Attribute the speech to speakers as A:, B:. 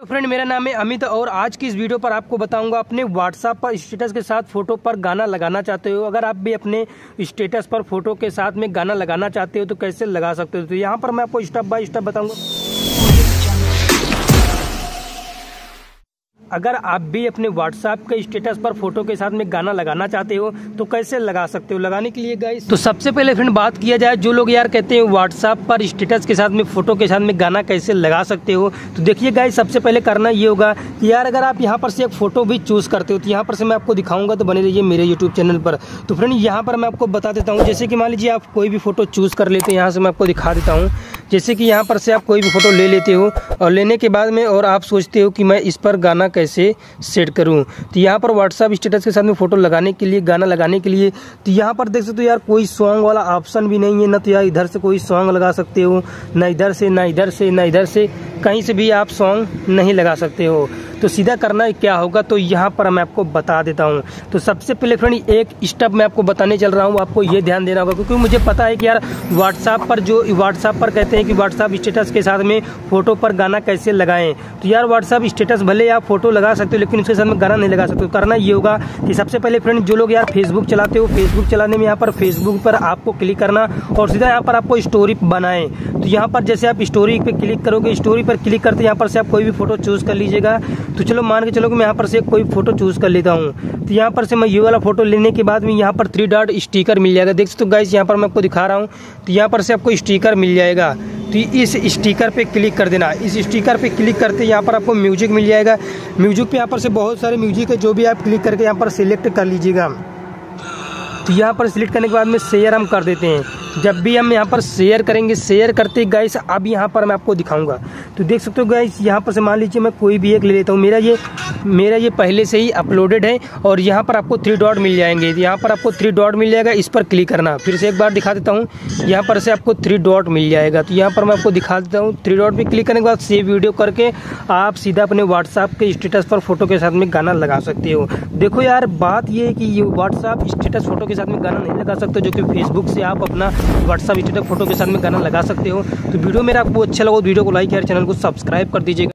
A: तो फ्रेंड मेरा नाम है अमित और आज की इस वीडियो पर आपको बताऊँगा अपने व्हाट्सएप पर स्टेटस के साथ फ़ोटो पर गाना लगाना चाहते हो। अगर आप भी अपने स्टेटस पर फ़ोटो के साथ में गाना लगाना चाहते हो तो कैसे लगा सकते हो? तो यहाँ पर मैं आपको स्टेप बाय स्टेप बताऊँगा। अगर आप भी अपने व्हाट्सएप के स्टेटस पर फ़ोटो के साथ में गाना लगाना चाहते हो तो कैसे लगा सकते हो? लगाने के लिए गाइस तो सबसे पहले फ्रेंड बात किया जाए, जो लोग यार कहते हैं व्हाट्सएप पर स्टेटस के साथ में फ़ोटो के साथ में गाना कैसे लगा सकते हो तो देखिए गाइस सबसे पहले करना ये होगा कि यार अगर आप यहाँ पर से एक फ़ोटो भी चूज़ करते हो तो यहाँ पर से मैं आपको दिखाऊँगा तो बने रहिए मेरे यूट्यूब चैनल पर। तो फ्रेंड यहाँ पर मैं आपको बता देता हूँ, जैसे कि मान लीजिए आप कोई भी फ़ोटो चूज़ कर लेते हैं, यहाँ से मैं आपको दिखा देता हूँ। जैसे कि यहाँ पर से आप कोई भी फ़ोटो ले लेते हो, और लेने के बाद में और आप सोचते हो कि मैं इस पर गाना कैसे सेट करूँ? तो यहाँ पर व्हाट्सअप स्टेटस के साथ में फ़ोटो लगाने के लिए, गाना लगाने के लिए तो यहाँ पर देख सकते हो यार, कोई सॉन्ग वाला ऑप्शन भी नहीं है, ना तो यार इधर से कोई सॉन्ग लगा सकते हो, ना इधर से, ना इधर से, ना इधर से, कहीं से भी आप सॉन्ग नहीं लगा सकते हो। तो सीधा करना क्या होगा तो यहाँ पर मैं आपको बता देता हूँ। तो सबसे पहले फ्रेंड एक स्टेप मैं आपको बताने चल रहा हूँ, आपको ये ध्यान देना होगा, क्योंकि मुझे पता है कि यार व्हाट्सएप पर जो व्हाट्सएप पर कहते हैं कि व्हाट्सएप स्टेटस के साथ में फ़ोटो पर गाना कैसे लगाएँ। तो यार व्हाट्सएप स्टेटस भले आप फ़ोटो लगा सकते हो लेकिन उसके साथ में गाना नहीं लगा सकते हो करना ये होगा कि सबसे पहले फ्रेंड जो लोग यार फेसबुक चलाते हो फेसबुक चलाने में यहाँ पर फेसबुक पर आपको क्लिक करना और सीधा यहाँ पर आपको स्टोरी बनाए तो यहाँ पर जैसे आप स्टोरी पे क्लिक करोगे स्टोरी पर क्लिक करते यहाँ पर से आप कोई भी फ़ोटो चूज़ कर लीजिएगा तो चलो मान के चलो कि मैं यहाँ पर से कोई फ़ोटो चूज़ कर लेता हूँ तो यहाँ पर से मैं ये वाला फ़ोटो लेने के बाद में यहाँ पर थ्री डॉट स्टिकर मिल जाएगा देख सकते हो गाइस यहाँ पर मैं आपको दिखा रहा हूँ तो यहाँ पर से आपको स्टिकर मिल जाएगा तो इस स्टिकर पे क्लिक कर देना इस स्टिकर पे क्लिक करते यहाँ पर आपको म्यूज़िक मिल जाएगा म्यूज़िक पे यहाँ पर से बहुत सारे म्यूज़िक है, जो भी आप क्लिक करके यहाँ पर सिलेक्ट कर लीजिएगा। तो यहाँ पर सिलेक्ट करने के बाद में शेयर हम कर देते हैं। जब भी हम यहाँ पर शेयर करेंगे शेयर करते गाइस अब यहाँ पर मैं आपको दिखाऊँगा। तो देख सकते हो गाइस यहाँ पर से मान लीजिए मैं कोई भी एक ले लेता हूँ। मेरा ये मेरा ये पहले से ही अपलोडेड है और यहाँ पर आपको थ्री डॉट मिल जाएँगे। यहाँ पर आपको थ्री डॉट मिल जाएगा, इस पर क्लिक करना। फिर से एक बार दिखा देता हूँ, यहाँ पर से आपको थ्री डॉट मिल जाएगा। तो यहाँ पर मैं आपको दिखा देता हूँ थ्री डॉट पर क्लिक करने के बाद सेव वीडियो करके आप सीधा अपने व्हाट्सएप के स्टेटस पर फ़ोटो के साथ में गाना लगा सकते हो। देखो यार, बात ये है कि ये व्हाट्सएप स्टेटस फ़ोटो के साथ में गाना नहीं लगा सकते, जो कि फेसबुक से आप अपना व्हाट्सएप स्टेटस फ़ोटो के साथ में गाना लगा सकते हो। तो वीडियो मेरा आपको अच्छा लगा वीडियो को लाइक यार चैनल को सब्सक्राइब कर दीजिएगा।